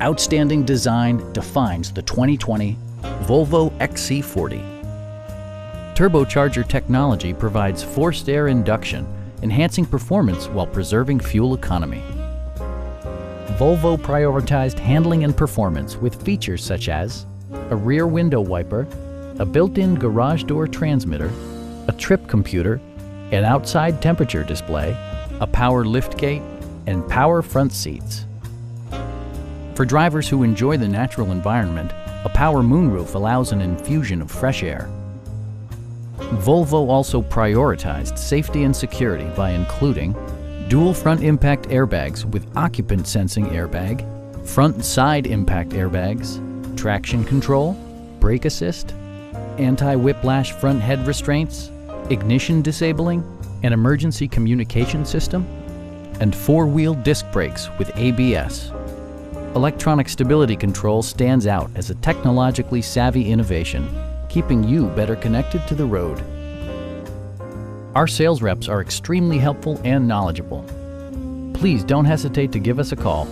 Outstanding design defines the 2020 Volvo XC40. Turbocharger technology provides forced air induction, enhancing performance while preserving fuel economy. Volvo prioritized handling and performance with features such as a rear window wiper, a built-in garage door transmitter, a trip computer, an outside temperature display, a power liftgate, and power front seats. For drivers who enjoy the natural environment, a power moonroof allows an infusion of fresh air. Volvo also prioritized safety and security by including dual front impact airbags with occupant sensing airbag, front and side impact airbags, traction control, brake assist, anti-whiplash front head restraints, ignition disabling, an emergency communication system, and four-wheel disc brakes with ABS. Electronic stability control stands out as a technologically savvy innovation, keeping you better connected to the road. Our sales reps are extremely helpful and knowledgeable. Please don't hesitate to give us a call